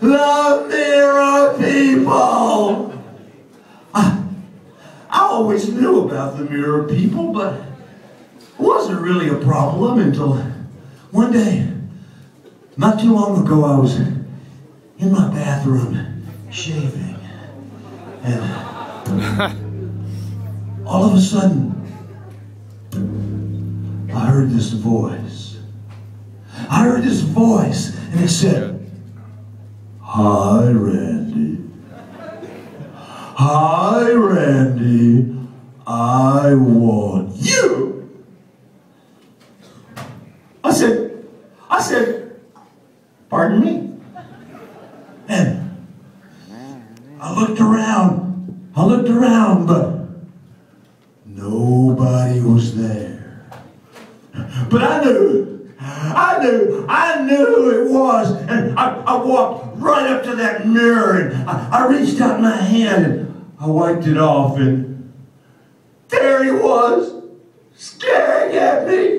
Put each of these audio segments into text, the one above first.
The mirror people. I, I always knew about the mirror people, but it wasn't really a problem until one day, not too long ago, I was in my bathroom shaving. And all of a sudden, I heard this voice. I heard this voice, and it said, Hi, Randy. Hi, Randy. I want you. I said, I said, pardon me. And I looked around. I looked around, but nobody was there. But I knew, I knew, I knew who it was. And I, I walked right up to that mirror and I, I reached out my hand and I wiped it off and there he was, staring at me.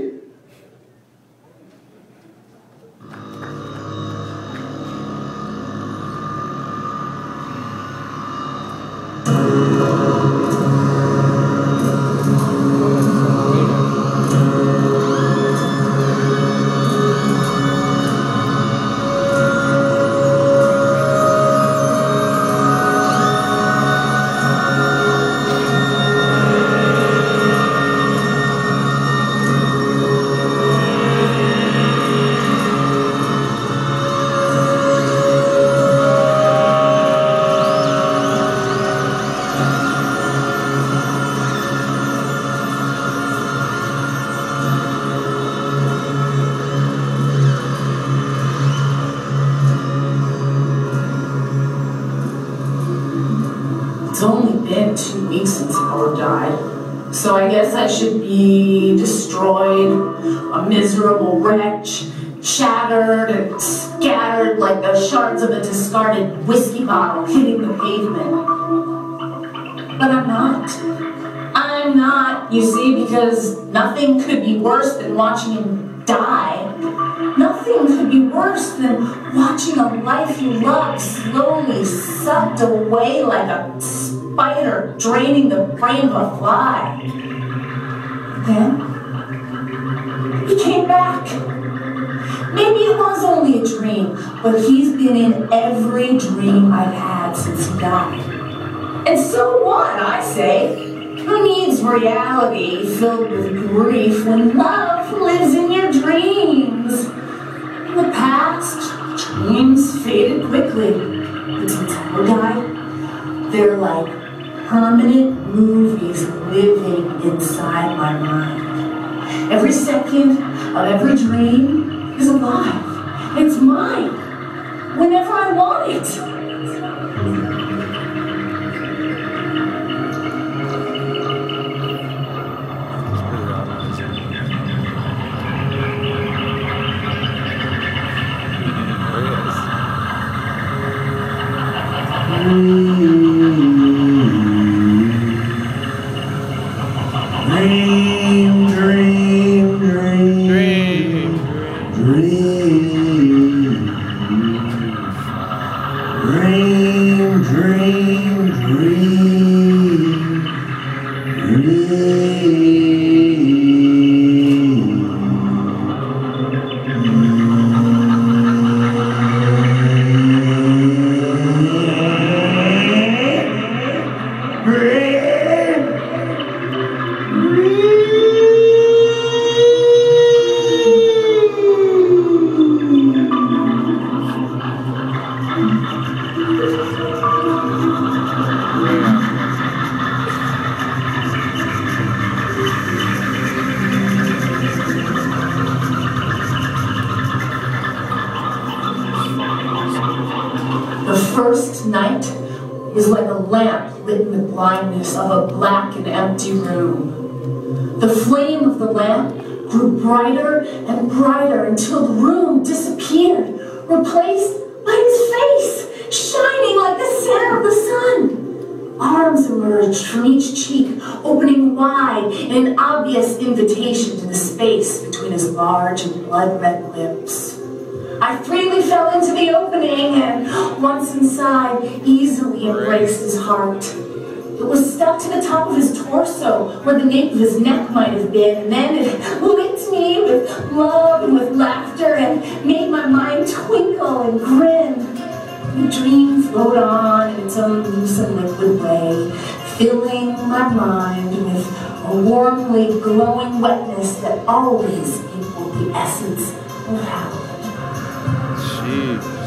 It's only been two weeks since Howard died, so I guess I should be destroyed, a miserable wretch, shattered and scattered like the shards of a discarded whiskey bottle hitting the pavement. But I'm not. I'm not, you see, because nothing could be worse than watching him die. Nothing could be worse than watching a life you love slowly sucked away like a spider draining the brain of a fly. Then he came back. Maybe it was only a dream, but he's been in every dream I've had since he died. And so what, I say? Who needs reality filled with grief when love lives in your dreams? In the past, dreams faded quickly. But since Howard died, they're like permanent movies living inside my mind. Every second of every dream is alive. It's mine. Whenever I want it. Dream, dream, night was like a lamp lit in the blindness of a black and empty room. The flame of the lamp grew brighter and brighter until the room disappeared, replaced by his face, shining like the center of the sun. Arms emerged from each cheek, opening wide in an obvious invitation to the space between his large and blood-red lips. I freely fell into the opening and, once inside, easily embraced his heart. It was stuck to the top of his torso, where the nape of his neck might have been, and then it licked me with love and with laughter and made my mind twinkle and grin. The dream flowed on in its own loose and liquid way, filling my mind with a warmly glowing wetness that always equaled the essence of health. 嗯。